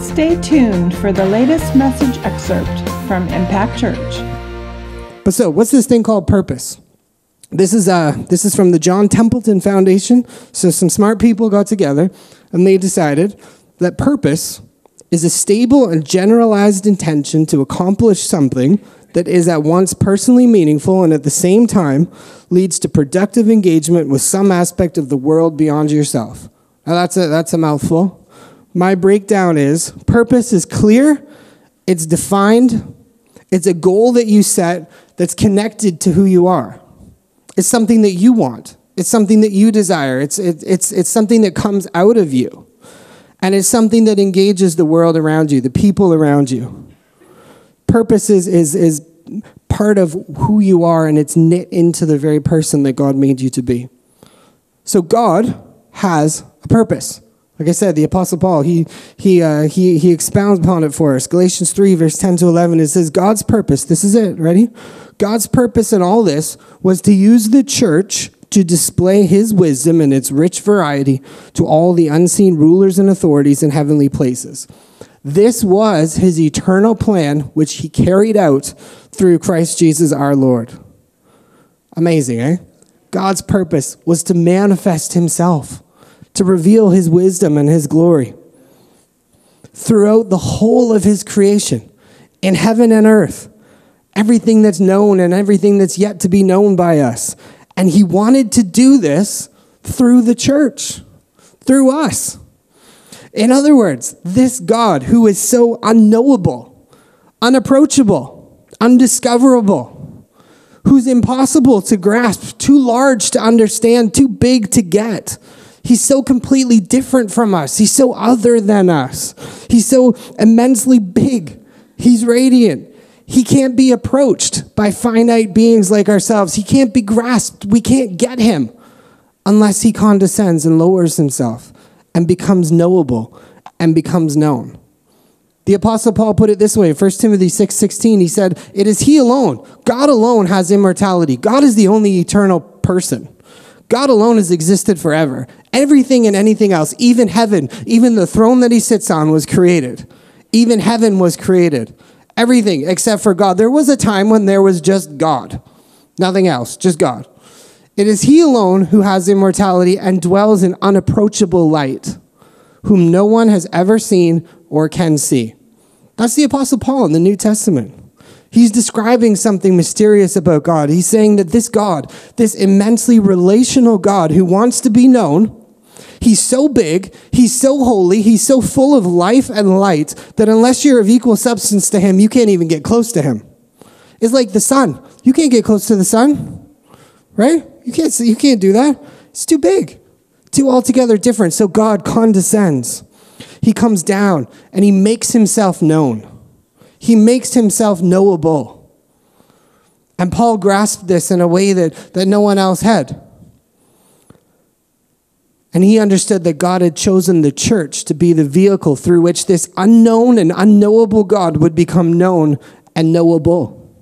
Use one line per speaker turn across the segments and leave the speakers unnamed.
Stay tuned for the latest message excerpt from Impact Church.
But so, what's this thing called purpose? This is uh, this is from the John Templeton Foundation. So some smart people got together and they decided that purpose is a stable and generalized intention to accomplish something that is at once personally meaningful and at the same time leads to productive engagement with some aspect of the world beyond yourself. Now that's a that's a mouthful. My breakdown is purpose is clear, it's defined, it's a goal that you set that's connected to who you are. It's something that you want. It's something that you desire. It's, it, it's, it's something that comes out of you. And it's something that engages the world around you, the people around you. Purpose is, is, is part of who you are, and it's knit into the very person that God made you to be. So God has a purpose. Like I said, the Apostle Paul, he, he, uh, he, he expounds upon it for us. Galatians 3, verse 10 to 11, it says, God's purpose, this is it, ready? God's purpose in all this was to use the church to display his wisdom and its rich variety to all the unseen rulers and authorities in heavenly places. This was his eternal plan, which he carried out through Christ Jesus our Lord. Amazing, eh? God's purpose was to manifest himself to reveal his wisdom and his glory throughout the whole of his creation, in heaven and earth, everything that's known and everything that's yet to be known by us. And he wanted to do this through the church, through us. In other words, this God who is so unknowable, unapproachable, undiscoverable, who's impossible to grasp, too large to understand, too big to get He's so completely different from us. He's so other than us. He's so immensely big. He's radiant. He can't be approached by finite beings like ourselves. He can't be grasped. We can't get him unless he condescends and lowers himself and becomes knowable and becomes known. The apostle Paul put it this way, 1 Timothy 6:16, he said, "It is he alone. God alone has immortality. God is the only eternal person." God alone has existed forever. Everything and anything else, even heaven, even the throne that he sits on, was created. Even heaven was created. Everything except for God. There was a time when there was just God, nothing else, just God. It is he alone who has immortality and dwells in unapproachable light, whom no one has ever seen or can see. That's the Apostle Paul in the New Testament. He's describing something mysterious about God. He's saying that this God, this immensely relational God who wants to be known, He's so big, he's so holy, he's so full of life and light that unless you're of equal substance to him, you can't even get close to him. It's like the sun. You can't get close to the sun, right? You can't, you can't do that. It's too big, too altogether different. So God condescends. He comes down and he makes himself known. He makes himself knowable. And Paul grasped this in a way that, that no one else had. And he understood that God had chosen the church to be the vehicle through which this unknown and unknowable God would become known and knowable.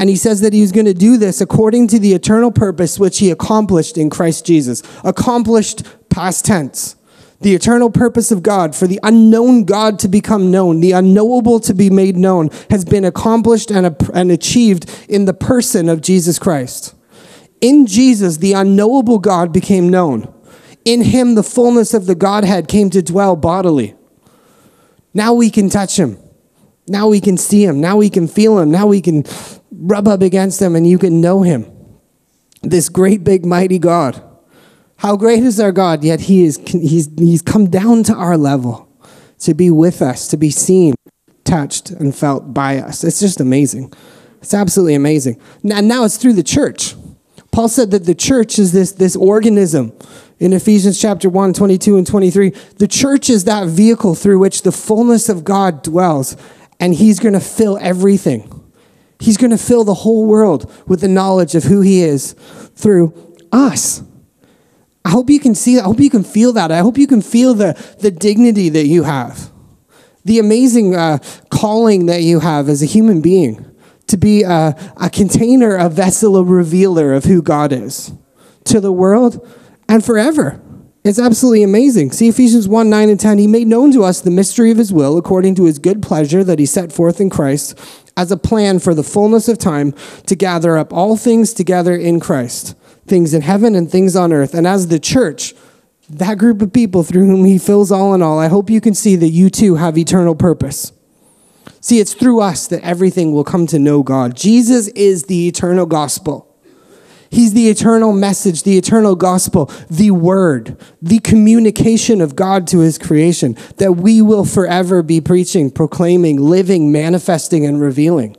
And he says that he was going to do this according to the eternal purpose which he accomplished in Christ Jesus. Accomplished past tense the eternal purpose of God for the unknown God to become known, the unknowable to be made known, has been accomplished and, and achieved in the person of Jesus Christ. In Jesus, the unknowable God became known. In him, the fullness of the Godhead came to dwell bodily. Now we can touch him. Now we can see him. Now we can feel him. Now we can rub up against him and you can know him. This great, big, mighty God how great is our God, yet he is, he's, he's come down to our level to be with us, to be seen, touched, and felt by us. It's just amazing. It's absolutely amazing. And now it's through the church. Paul said that the church is this, this organism in Ephesians chapter 1, 22 and 23. The church is that vehicle through which the fullness of God dwells, and he's going to fill everything. He's going to fill the whole world with the knowledge of who he is through us. I hope you can see that. I hope you can feel that. I hope you can feel the, the dignity that you have, the amazing uh, calling that you have as a human being to be a, a container, a vessel, a revealer of who God is to the world and forever. It's absolutely amazing. See Ephesians 1 9 and 10. He made known to us the mystery of his will according to his good pleasure that he set forth in Christ as a plan for the fullness of time to gather up all things together in Christ, things in heaven and things on earth. And as the church, that group of people through whom he fills all in all, I hope you can see that you too have eternal purpose. See, it's through us that everything will come to know God. Jesus is the eternal gospel. He's the eternal message, the eternal gospel, the word, the communication of God to his creation that we will forever be preaching, proclaiming, living, manifesting, and revealing.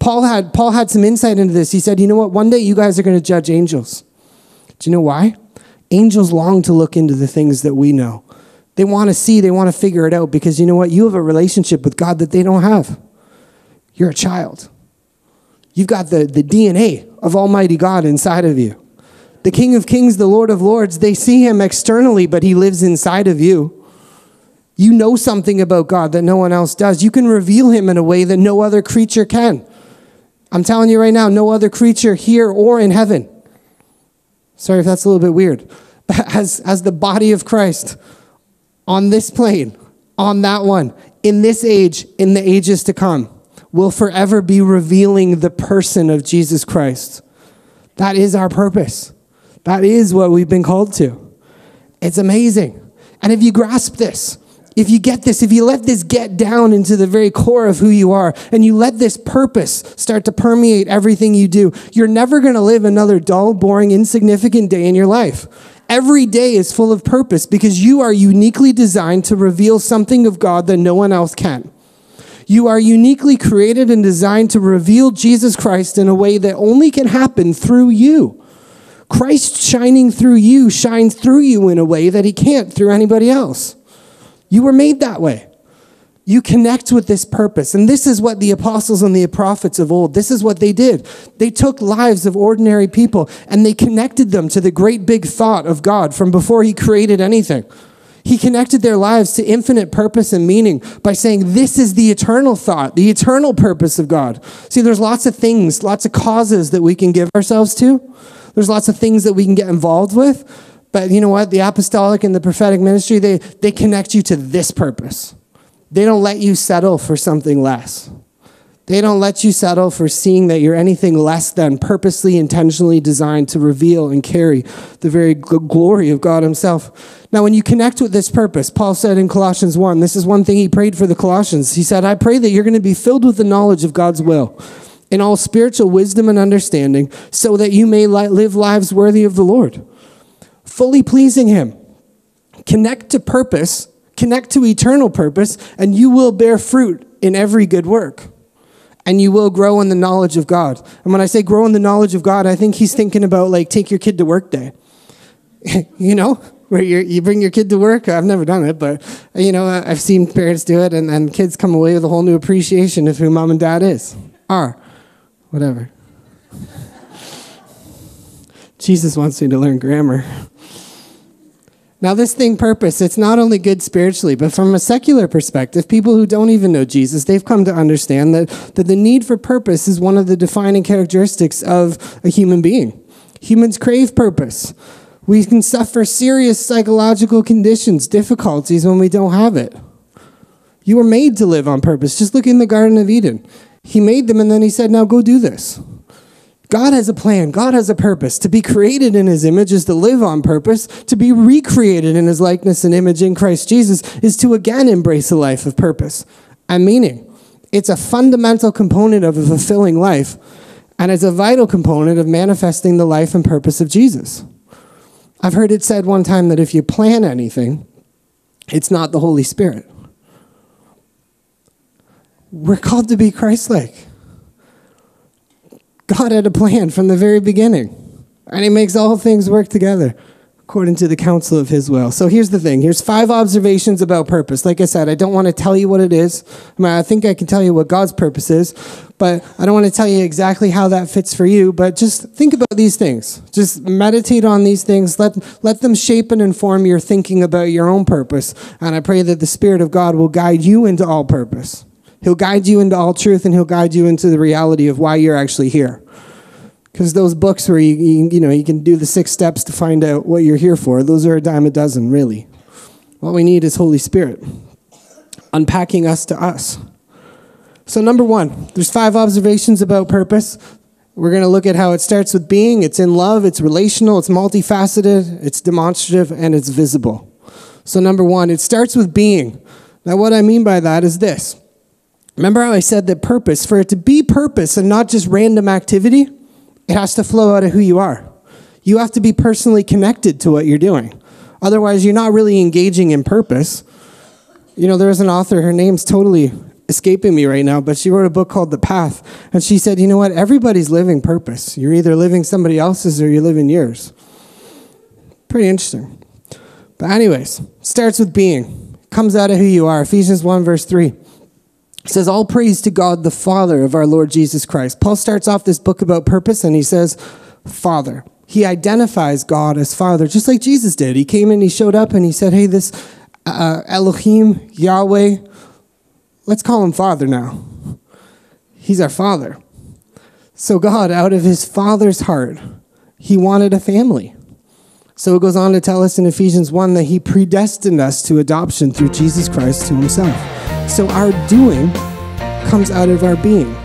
Paul had, Paul had some insight into this. He said, You know what? One day you guys are going to judge angels. Do you know why? Angels long to look into the things that we know. They want to see, they want to figure it out because you know what? You have a relationship with God that they don't have. You're a child. You've got the, the DNA of Almighty God inside of you. The King of Kings, the Lord of Lords, they see him externally, but he lives inside of you. You know something about God that no one else does. You can reveal him in a way that no other creature can. I'm telling you right now, no other creature here or in heaven. Sorry if that's a little bit weird. But as, as the body of Christ on this plane, on that one, in this age, in the ages to come, will forever be revealing the person of Jesus Christ. That is our purpose. That is what we've been called to. It's amazing. And if you grasp this, if you get this, if you let this get down into the very core of who you are, and you let this purpose start to permeate everything you do, you're never going to live another dull, boring, insignificant day in your life. Every day is full of purpose because you are uniquely designed to reveal something of God that no one else can. You are uniquely created and designed to reveal Jesus Christ in a way that only can happen through you. Christ shining through you shines through you in a way that he can't through anybody else. You were made that way. You connect with this purpose. And this is what the apostles and the prophets of old, this is what they did. They took lives of ordinary people and they connected them to the great big thought of God from before he created anything. He connected their lives to infinite purpose and meaning by saying, This is the eternal thought, the eternal purpose of God. See, there's lots of things, lots of causes that we can give ourselves to. There's lots of things that we can get involved with. But you know what? The apostolic and the prophetic ministry, they, they connect you to this purpose. They don't let you settle for something less. They don't let you settle for seeing that you're anything less than purposely, intentionally designed to reveal and carry the very glory of God Himself. Now, when you connect with this purpose, Paul said in Colossians 1, this is one thing he prayed for the Colossians. He said, I pray that you're going to be filled with the knowledge of God's will in all spiritual wisdom and understanding, so that you may live lives worthy of the Lord, fully pleasing Him. Connect to purpose, connect to eternal purpose, and you will bear fruit in every good work and you will grow in the knowledge of God. And when I say grow in the knowledge of God, I think he's thinking about like take your kid to work day. you know, where you bring your kid to work. I've never done it, but you know, I've seen parents do it, and, and kids come away with a whole new appreciation of who mom and dad is, are, whatever. Jesus wants me to learn grammar. Now, this thing, purpose, it's not only good spiritually, but from a secular perspective, people who don't even know Jesus, they've come to understand that, that the need for purpose is one of the defining characteristics of a human being. Humans crave purpose. We can suffer serious psychological conditions, difficulties when we don't have it. You were made to live on purpose. Just look in the Garden of Eden. He made them and then he said, Now go do this. God has a plan. God has a purpose. To be created in his image is to live on purpose. To be recreated in his likeness and image in Christ Jesus is to again embrace a life of purpose and meaning. It's a fundamental component of a fulfilling life, and it's a vital component of manifesting the life and purpose of Jesus. I've heard it said one time that if you plan anything, it's not the Holy Spirit. We're called to be Christ like. God had a plan from the very beginning, and He makes all things work together according to the counsel of His will. So here's the thing here's five observations about purpose. Like I said, I don't want to tell you what it is. I, mean, I think I can tell you what God's purpose is, but I don't want to tell you exactly how that fits for you. But just think about these things. Just meditate on these things. Let, let them shape and inform your thinking about your own purpose. And I pray that the Spirit of God will guide you into all purpose. He'll guide you into all truth and he'll guide you into the reality of why you're actually here. Because those books where you, you, you know, you can do the six steps to find out what you're here for, those are a dime a dozen, really. What we need is Holy Spirit unpacking us to us. So, number one, there's five observations about purpose. We're going to look at how it starts with being, it's in love, it's relational, it's multifaceted, it's demonstrative, and it's visible. So, number one, it starts with being. Now, what I mean by that is this. Remember how I said that purpose, for it to be purpose and not just random activity, it has to flow out of who you are. You have to be personally connected to what you're doing. Otherwise, you're not really engaging in purpose. You know, there's an author, her name's totally escaping me right now, but she wrote a book called The Path. And she said, you know what? Everybody's living purpose. You're either living somebody else's or you're living yours. Pretty interesting. But, anyways, starts with being, comes out of who you are. Ephesians 1, verse 3. It says, All praise to God, the Father of our Lord Jesus Christ. Paul starts off this book about purpose and he says, Father. He identifies God as Father, just like Jesus did. He came in, he showed up, and he said, Hey, this uh, Elohim, Yahweh, let's call him Father now. He's our Father. So, God, out of his Father's heart, he wanted a family. So it goes on to tell us in Ephesians 1 that he predestined us to adoption through Jesus Christ to himself. So our doing comes out of our being.